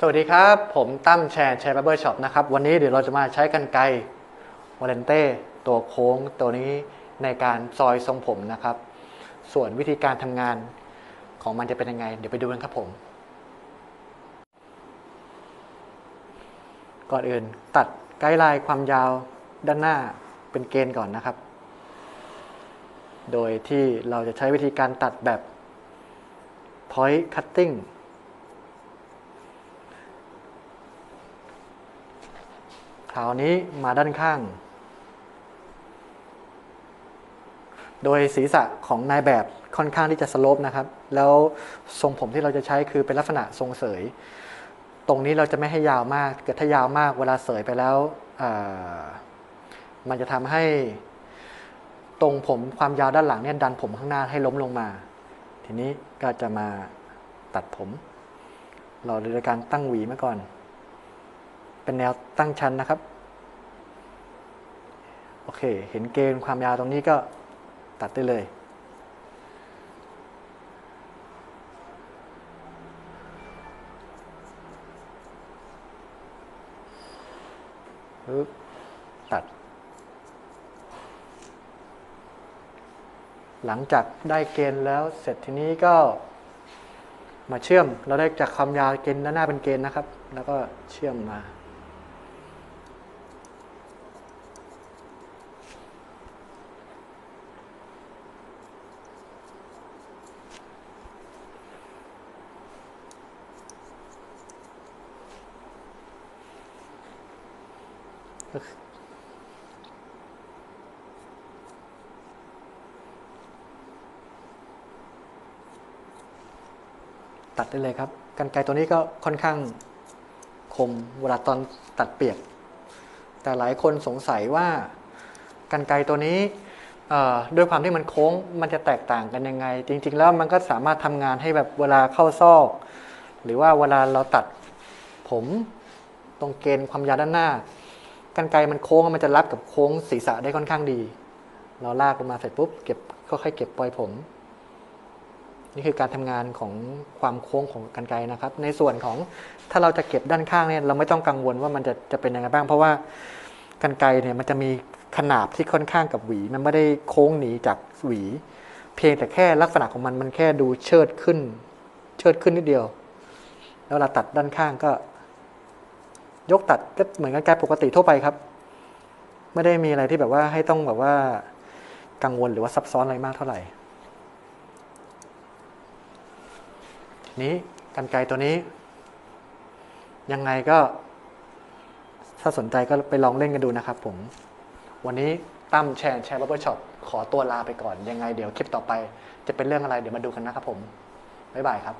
สวัสดีครับ ผมตั้ม Chair & Share Barbershop นะครับ วันนี้เดี๋ยวเราจะมาใช้กรรไกรวาเลนเต้ตัวโค้งตัวนี้ในการซอยทรงผมนะครับ ส่วนวิธีการทำงานของมันจะเป็นยังไง เดี๋ยวไปดูกันครับผม ก่อนอื่นตัด guideline ความยาวด้านหน้าเป็นเกณฑ์ก่อนนะครับ โดยที่เราจะใช้วิธีการตัดแบบ point cutting ราวนี้มาด้านข้าง โดยศีรษะของนายแบบค่อนข้างที่จะสโลปนะครับ แล้วทรงผมที่เราจะใช้คือเป็นลักษณะทรงเสย ตรงนี้เราจะไม่ให้ยาวมาก เกิดถ้ายาวมากเวลาเสยไปแล้วมันจะทำให้ตรงผมความยาวด้านหลังเนี่ยดันผมข้างหน้าให้ล้มลงมา ทีนี้ก็จะมาตัดผม เราโดยการตั้งหวีมาก่อน เป็นแนวตั้งชั้นนะครับ เค เห็นเกณฑ์ความยาวตรงนี้ก็ตัดได้เลยตัด หลังจากได้เกณฑ์แล้วเสร็จทีนี้ก็มาเชื่อม เราได้จากความยาวเกณฑ์ด้านหน้าเป็นเกณฑ์นะครับ แล้วก็เชื่อมมา ตัดได้เลยครับกันไกรตัวนี้ก็ค่อนข้างคมเวลาตอนตัดเปียก แต่หลายคนสงสัยว่ากันไกรตัวนี้ด้วยความที่มันโค้งมันจะแตกต่างกันยังไง จริง ๆ แล้วมันก็สามารถทำงานให้แบบเวลาเข้าซอก หรือว่าเวลาเราตัดผมตรงเกณฑ์ความยาวด้านหน้า กันไกรมันโค้งมันจะรับกับโค้งศีรษะได้ค่อนข้างดี เราลากลงมาเสร็จปุ๊บเก็บค่อยๆเก็บปลอยผม นี่คือการทำงานของความโค้งของกันไกรนะครับ ในส่วนของถ้าเราจะเก็บด้านข้างเนี่ยเราไม่ต้องกังวลว่ามันจะจะเป็นยังไงบ้าง เพราะว่ากันไกรเนี่ยมันจะมีขนาบที่ค่อนข้างกับหวี มันไม่ได้โค้งหนีจากหวี เพียงแต่แค่ลักษณะของมันมันแค่ดูเชิดขึ้น เชิดขึ้นนิดเดียว แล้วเราตัดด้านข้างก็ ยกตัดก็เหมือนกรรไกรปกติทั่วไปครับ ไม่ได้มีอะไรที่แบบว่าให้ต้องแบบว่ากังวลหรือว่าซับซ้อนอะไรมากเท่าไหร่นี้กรรไกรตัวนี้ ยังไงก็ ถ้าสนใจก็ไปลองเล่นกันดูนะครับผม วันนี้ตั้ม Chair & Share Barbershop ขอตัวลาไปก่อน ยังไงเดี๋ยวคลิปต่อไป จะเป็นเรื่องอะไรเดี๋ยวมาดูกันนะครับผม บ๊ายบายครับ